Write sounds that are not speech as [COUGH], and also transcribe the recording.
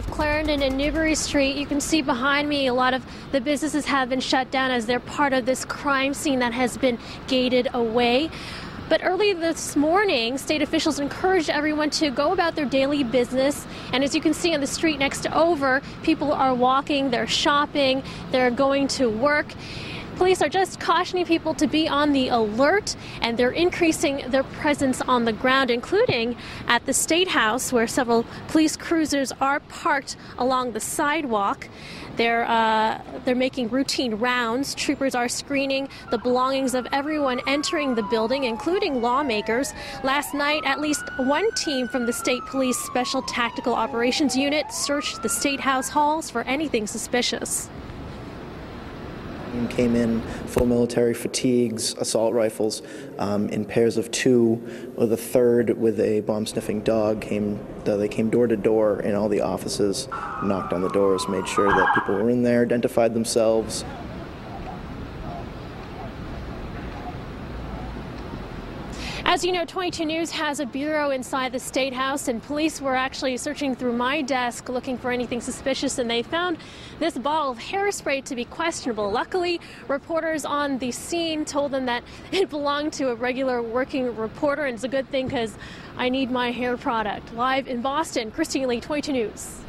of Clarendon and Newbury Street. You can see behind me a lot of the businesses have been shut down as they're part of this crime scene that has been gated away. But early this morning, state officials encouraged everyone to go about their daily business. And as you can see on the street next to over, people are walking, they're shopping, they're going to work. Police are just cautioning people to be on the alert and they're increasing their presence on the ground, including at the State House, where several police cruisers are parked along the sidewalk. They're, uh, they're making routine rounds. Troopers are screening the belongings of everyone entering the building, including lawmakers. Last night, at least one team from the State Police Special Tactical Operations Unit searched the State House halls for anything suspicious came in full military fatigues, assault rifles, um, in pairs of two, with a third with a bomb-sniffing dog. Came, they came door to door in all the offices, knocked on the doors, made sure that people were in there, identified themselves. As you know, 22 News has a bureau inside the State House, and police were actually searching through my desk looking for anything suspicious, and they found this bottle of hairspray to be questionable. Luckily, reporters on the scene told them that [LAUGHS] it belonged to a regular working reporter, and it's a good thing because I need my hair product. Live in Boston, Christine Lee, 22 News.